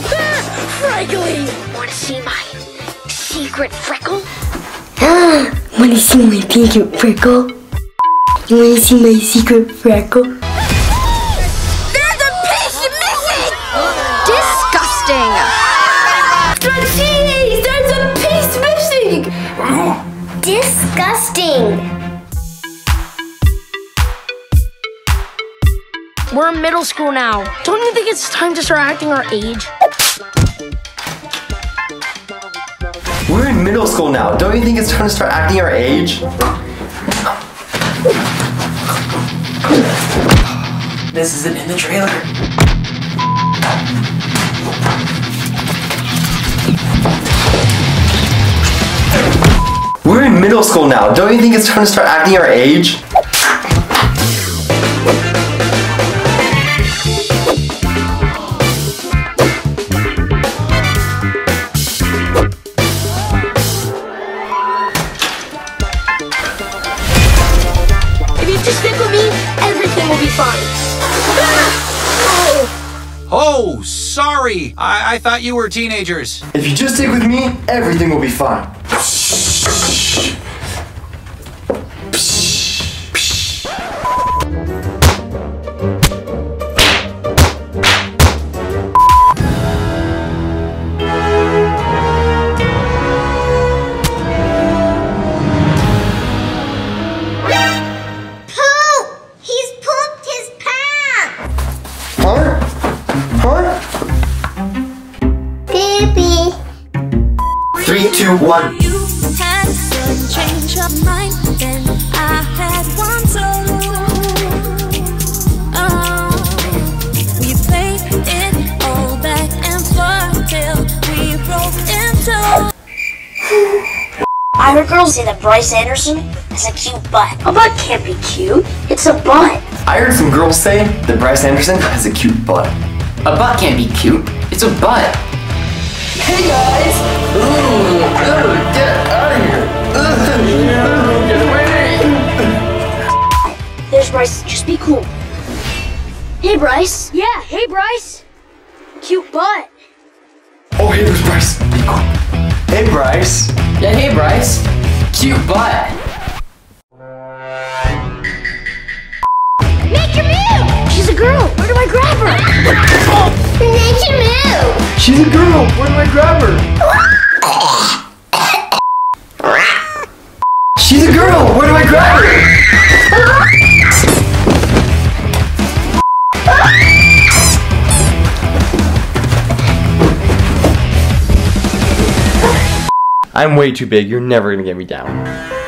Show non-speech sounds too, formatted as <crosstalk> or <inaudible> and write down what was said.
Frankly! <gasps> Wanna see my secret freckle? Wanna see my secret freckle? You wanna see my secret freckle? There's a piece missing! Disgusting! Jeez, there's a piece missing! Disgusting! We're in middle school now. Don't you think it's time to start acting our age? We're in middle school now. Don't you think it's time to start acting our age? This isn't in the trailer. We're in middle school now. Don't you think it's time to start acting our age? Just stick with me, everything will be fine. <laughs> Oh, sorry. I, I thought you were teenagers. If you just stick with me, everything will be fine. Poopy. Three, two, one. You had a sudden change of mind, then I had one too. Oh, we played it all back and forth till we broke into. I heard girls say that Bryce Anderson has a cute butt. Oh, a butt can't be cute. It's a butt. I heard some girls say that Bryce Anderson has a cute butt. A butt can't be cute. It's a butt. Hey guys! Ooh, ooh, get out of here! Ugh, get away! There's Bryce. Just be cool. Hey, Bryce. Yeah, hey Bryce. Cute butt. Oh, hey, there's Bryce. Be cool. Hey, Bryce. Yeah, hey Bryce. Cute butt. She's a girl. Where do I grab her? She's a girl. Where do I grab her? I'm way too big. You're never gonna get me down.